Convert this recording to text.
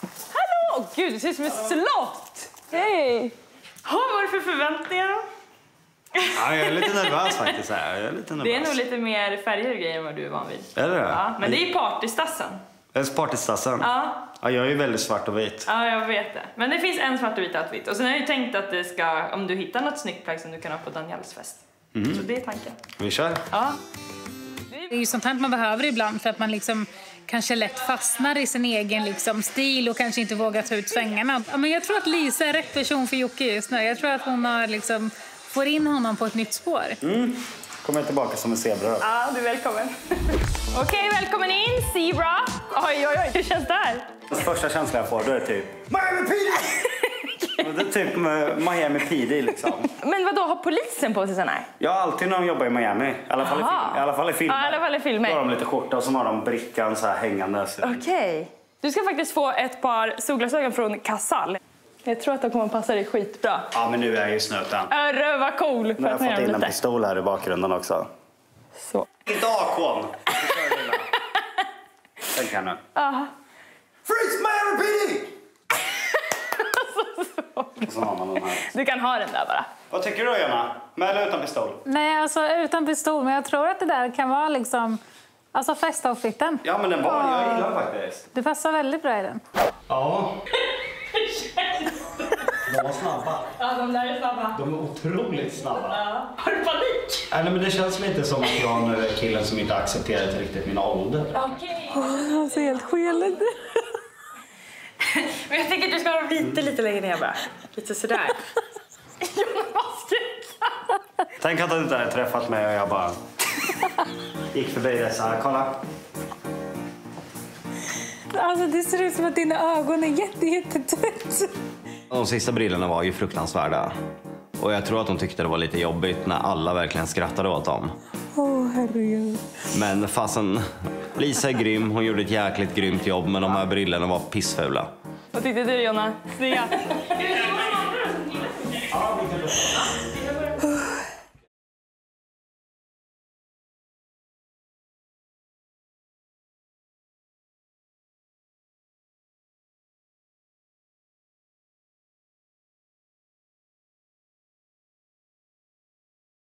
Hallå! Gud, det ser ut som ett slott! Hej! Ha, vad har du för förväntningar då? Ja, jag är lite nervös faktiskt. Här. Jag är lite nervös. Det är nog lite mer färger och grejer än vad du är van vid. Är det? Ja, men det är partystassen. Är det partystassen? Ja. ja. Jag är ju väldigt svart och vit. Ja, jag vet det. Men det finns en svart och vit outfit. Och sen har jag ju tänkt att det ska, om du hittar något snyggt plagg som du kan ha på Daniels fest. Så det är tanken. Vi kör. Ja. Det är ju sånt här man behöver ibland för att man liksom kanske lätt fastnar i sin egen liksom, stil och kanske inte vågar ta ut svängarna. Men jag tror att Lisa är rätt person för Jocke just nu. Jag tror att hon har liksom, får in honom på ett nytt spår. Kommer jag tillbaka som en zebra. då. Ja, du är välkommen. Okej, välkommen in, Zebra. Oj, oj, oj, hur känns det här? Första känslan jag får då är typ Miami PD! Och det är typ Miami PD liksom. Men vad då har polisen på sig sån här? Har alltid när de jobbar i Miami, i alla fall i, Aha. film, i, alla fall i filmer. Ja, i alla fall i filmer. Då har de lite skjorta och så har de brickan så här hängandes. Okej. Du ska faktiskt få ett par solglasögon från Casall. Jag tror att de kommer passa dig skitbra. Ja, men nu är jag ju snuten. Örre, vad cool! Nu har jag fått in den en lite. pistol här i bakgrunden också. Så. Inte AK'n. Den kan du. Freeze Miami PD! Och så har man den här. Du kan ha den där bara. Vad tycker du Jonna? Med eller utan pistol? Nej, alltså utan pistol, men jag tror att det där kan vara liksom... Alltså festoutfiten. Ja, men den var, jag gillar den faktiskt. Du passar väldigt bra i den. Ja. De var snabba. Ja, de där är snabba. De är otroligt snabba. Har du panik? Nej, men det känns lite som att jag nu är killen som inte accepterat riktigt min ålder. Okej. Han ser helt skel ut. Men jag tänker att du ska ha dem lite, lite längre ner bara. Lite sådär. Tänk att du inte hade träffat mig och jag bara gick förbi det så här. Kolla. Alltså, det ser ut som att dina ögon är jätte, jättetätt. De sista brillorna var ju fruktansvärda. Och jag tror att de tyckte det var lite jobbigt när alla verkligen skrattade åt dem. Åh, herregud. Men fasen, Lisa är grym. Hon gjorde ett jäkligt grymt jobb men de här brillorna var pissfula. Vad tyckte du Jonna? Snygga?